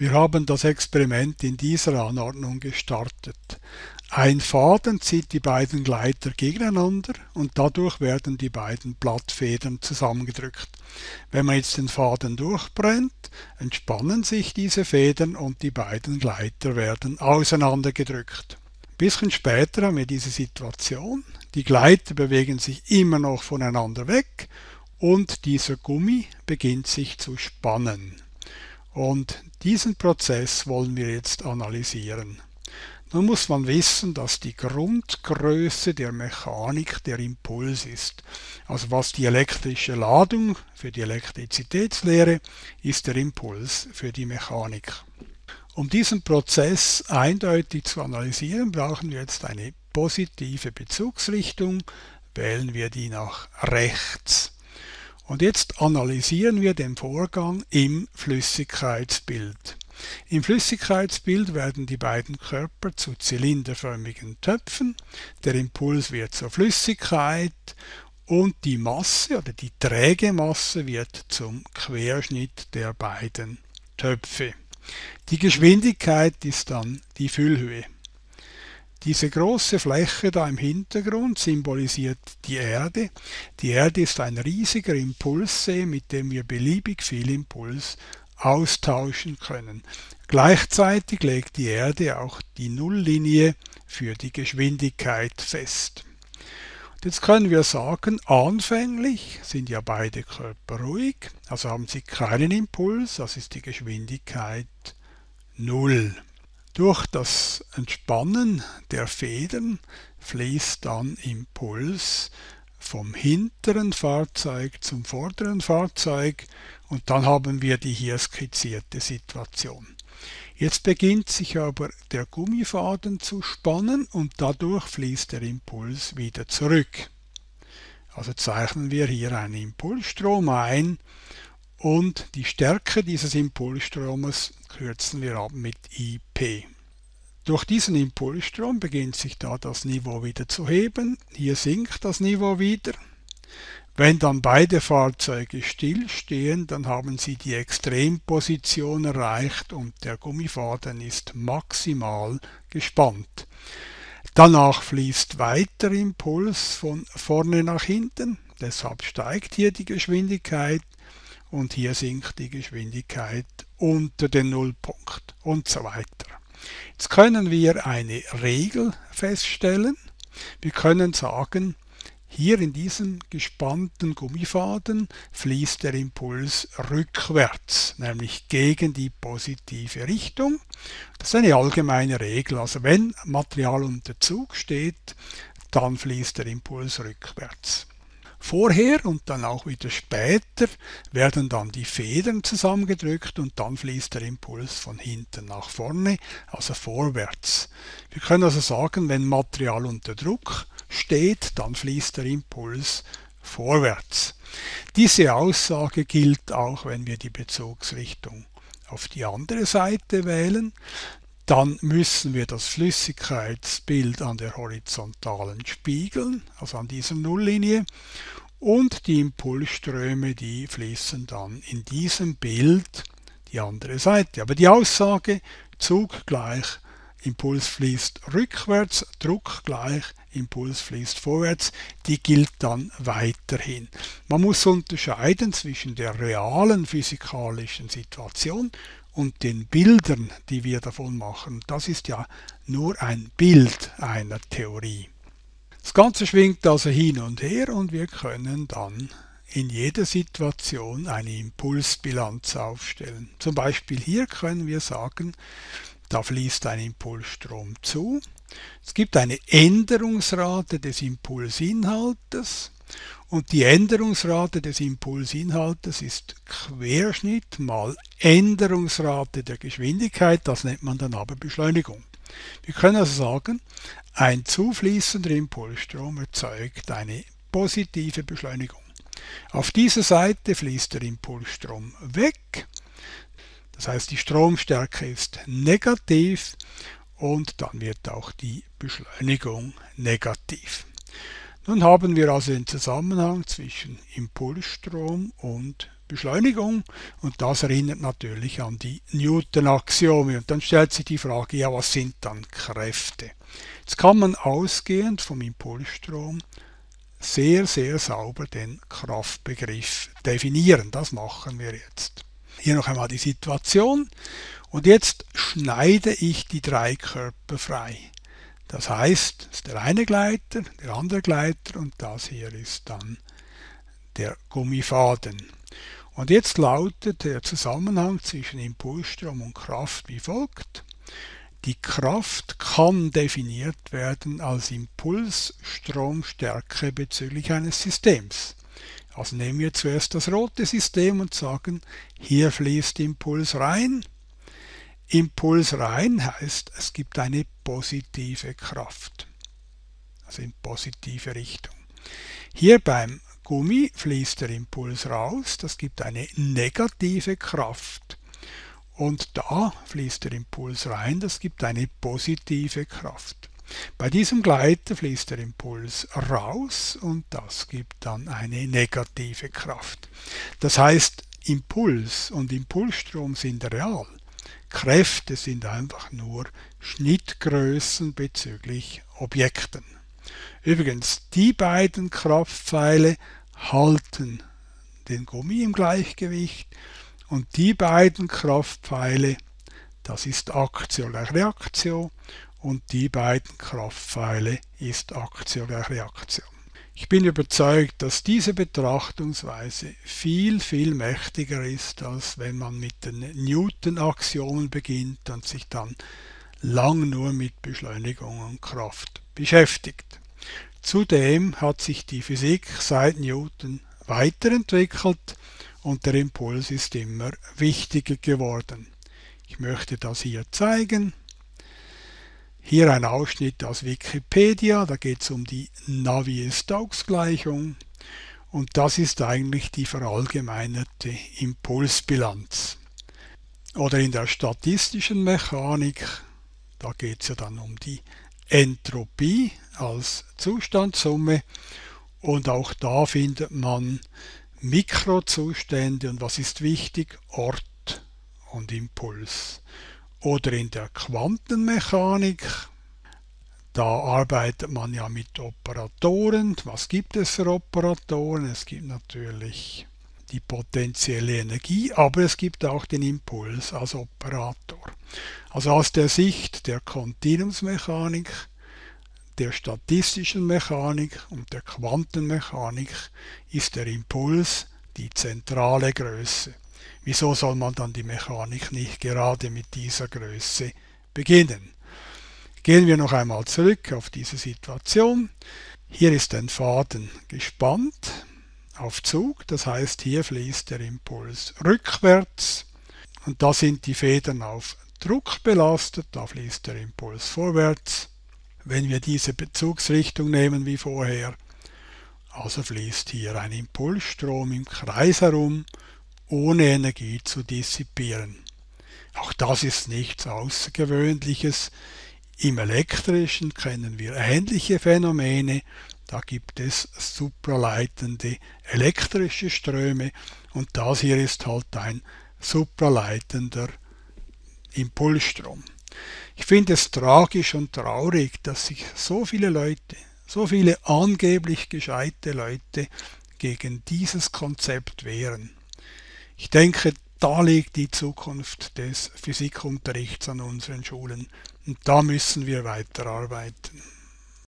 Wir haben das Experiment in dieser Anordnung gestartet. Ein Faden zieht die beiden Gleiter gegeneinander und dadurch werden die beiden Blattfedern zusammengedrückt. Wenn man jetzt den Faden durchbrennt, entspannen sich diese Federn und die beiden Gleiter werden auseinandergedrückt. Ein bisschen später haben wir diese Situation. Die Gleiter bewegen sich immer noch voneinander weg und dieser Gummi beginnt sich zu spannen. Und diesen Prozess wollen wir jetzt analysieren. Nun muss man wissen, dass die Grundgröße der Mechanik der Impuls ist. Also was die elektrische Ladung für die Elektrizitätslehre ist der Impuls für die Mechanik. Um diesen Prozess eindeutig zu analysieren, brauchen wir jetzt eine positive Bezugsrichtung. Wählen wir die nach rechts. Und jetzt analysieren wir den Vorgang im Flüssigkeitsbild. Im Flüssigkeitsbild werden die beiden Körper zu zylinderförmigen Töpfen, der Impuls wird zur Flüssigkeit und die Masse oder die träge Masse wird zum Querschnitt der beiden Töpfe. Die Geschwindigkeit ist dann die Füllhöhe. Diese große Fläche da im Hintergrund symbolisiert die Erde. Die Erde ist ein riesiger Impulssee, mit dem wir beliebig viel Impuls austauschen können. Gleichzeitig legt die Erde auch die Nulllinie für die Geschwindigkeit fest. Und jetzt können wir sagen, anfänglich sind ja beide Körper ruhig, also haben sie keinen Impuls, das ist die Geschwindigkeit Null. Durch das Entspannen der Federn fließt dann Impuls vom hinteren Fahrzeug zum vorderen Fahrzeug und dann haben wir die hier skizzierte Situation. Jetzt beginnt sich aber der Gummifaden zu spannen und dadurch fließt der Impuls wieder zurück. Also zeichnen wir hier einen Impulsstrom ein und die Stärke dieses Impulsstromes kürzen wir ab mit IP. Durch diesen Impulsstrom beginnt sich da das Niveau wieder zu heben. Hier sinkt das Niveau wieder. Wenn dann beide Fahrzeuge stillstehen, dann haben sie die Extremposition erreicht und der Gummifaden ist maximal gespannt. Danach fließt weiter Impuls von vorne nach hinten, deshalb steigt hier die Geschwindigkeit und hier sinkt die Geschwindigkeit unter den Nullpunkt und so weiter. Jetzt können wir eine Regel feststellen. Wir können sagen, hier in diesem gespannten Gummifaden fließt der Impuls rückwärts, nämlich gegen die positive Richtung. Das ist eine allgemeine Regel. Also wenn Material unter Zug steht, dann fließt der Impuls rückwärts. Vorher und dann auch wieder später werden dann die Federn zusammengedrückt und dann fließt der Impuls von hinten nach vorne, also vorwärts. Wir können also sagen, wenn Material unter Druck steht, dann fließt der Impuls vorwärts. Diese Aussage gilt auch, wenn wir die Bezugsrichtung auf die andere Seite wählen. Dann müssen wir das Flüssigkeitsbild an der horizontalen spiegeln, also an dieser Nulllinie. Und die Impulsströme, die fließen dann in diesem Bild die andere Seite. Aber die Aussage Zug gleich Impuls fließt rückwärts, Druck gleich, Impuls fließt vorwärts, die gilt dann weiterhin. Man muss unterscheiden zwischen der realen physikalischen Situation und den Bildern, die wir davon machen. Das ist ja nur ein Bild einer Theorie. Das Ganze schwingt also hin und her und wir können dann in jeder Situation eine Impulsbilanz aufstellen. Zum Beispiel hier können wir sagen, da fließt ein Impulsstrom zu. Es gibt eine Änderungsrate des Impulsinhaltes und die Änderungsrate des Impulsinhaltes ist Querschnitt mal Änderungsrate der Geschwindigkeit, das nennt man dann aber Beschleunigung. Wir können also sagen, ein zufließender Impulsstrom erzeugt eine positive Beschleunigung. Auf dieser Seite fließt der Impulsstrom weg, das heißt die Stromstärke ist negativ und dann wird auch die Beschleunigung negativ. Nun haben wir also den Zusammenhang zwischen Impulsstrom und Beschleunigung und das erinnert natürlich an die Newton-Axiome und dann stellt sich die Frage, ja was sind dann Kräfte? Jetzt kann man ausgehend vom Impulsstrom sehr, sehr sauber den Kraftbegriff definieren. Das machen wir jetzt. Hier noch einmal die Situation. Und jetzt schneide ich die drei Körper frei. Das heißt, das ist der eine Gleiter, der andere Gleiter und das hier ist dann der Gummifaden. Und jetzt lautet der Zusammenhang zwischen Impulsstrom und Kraft wie folgt. Die Kraft kann definiert werden als Impulsstromstärke bezüglich eines Systems. Also nehmen wir zuerst das rote System und sagen, hier fließt Impuls rein. Impuls rein heißt, es gibt eine positive Kraft, also in positive Richtung. Hier beim Gummi fließt der Impuls raus, das gibt eine negative Kraft. Und da fließt der Impuls rein, das gibt eine positive Kraft. Bei diesem Gleiter fließt der Impuls raus und das gibt dann eine negative Kraft. Das heißt, Impuls und Impulsstrom sind real. Kräfte sind einfach nur Schnittgrößen bezüglich Objekten. Übrigens, die beiden Kraftpfeile halten den Gummi im Gleichgewicht und die beiden Kraftpfeile, das ist Aktio gleich Reaktio und die beiden Kraftpfeile ist Aktio gleich Reaktion. Ich bin überzeugt, dass diese Betrachtungsweise viel, viel mächtiger ist, als wenn man mit den Newton-Axiomen beginnt und sich dann lang nur mit Beschleunigung und Kraft beschäftigt. Zudem hat sich die Physik seit Newton weiterentwickelt und der Impuls ist immer wichtiger geworden. Ich möchte das hier zeigen. Hier ein Ausschnitt aus Wikipedia, da geht es um die Navier-Stokes-Gleichung und das ist eigentlich die verallgemeinerte Impulsbilanz. Oder in der statistischen Mechanik, da geht es ja dann um die Entropie als Zustandssumme und auch da findet man Mikrozustände und was ist wichtig? Ort und Impuls. Oder in der Quantenmechanik, da arbeitet man ja mit Operatoren. Was gibt es für Operatoren? Es gibt natürlich die potenzielle Energie, aber es gibt auch den Impuls als Operator. Also aus der Sicht der Kontinuumsmechanik der statistischen Mechanik und der Quantenmechanik ist der Impuls die zentrale Größe. Wieso soll man dann die Mechanik nicht gerade mit dieser Größe beginnen? Gehen wir noch einmal zurück auf diese Situation. Hier ist ein Faden gespannt auf Zug, das heißt hier fließt der Impuls rückwärts und da sind die Federn auf Druck belastet, da fließt der Impuls vorwärts wenn wir diese Bezugsrichtung nehmen wie vorher. Also fließt hier ein Impulsstrom im Kreis herum, ohne Energie zu dissipieren. Auch das ist nichts Außergewöhnliches. Im elektrischen kennen wir ähnliche Phänomene. Da gibt es supraleitende elektrische Ströme und das hier ist halt ein supraleitender Impulsstrom. Ich finde es tragisch und traurig, dass sich so viele Leute, so viele angeblich gescheite Leute gegen dieses Konzept wehren. Ich denke, da liegt die Zukunft des Physikunterrichts an unseren Schulen und da müssen wir weiterarbeiten.